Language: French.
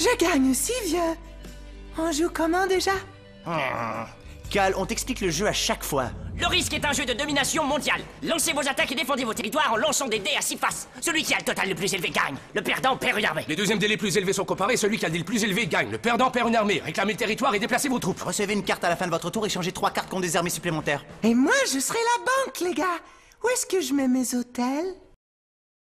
Je gagne aussi, vieux. On joue comment déjà? Ah. Cal, on t'explique le jeu à chaque fois. Le risque est un jeu de domination mondiale. Lancez vos attaques et défendez vos territoires en lançant des dés à six faces. Celui qui a le total le plus élevé gagne. Le perdant perd une armée. Les deuxièmes dés les plus élevés sont comparés, celui qui a le dé le plus élevé gagne. Le perdant perd une armée, réclamez le territoire et déplacez vos troupes. Recevez une carte à la fin de votre tour et changez trois cartes contre des armées supplémentaires. Et moi, je serai la banque, les gars. Où est-ce que je mets mes hôtels?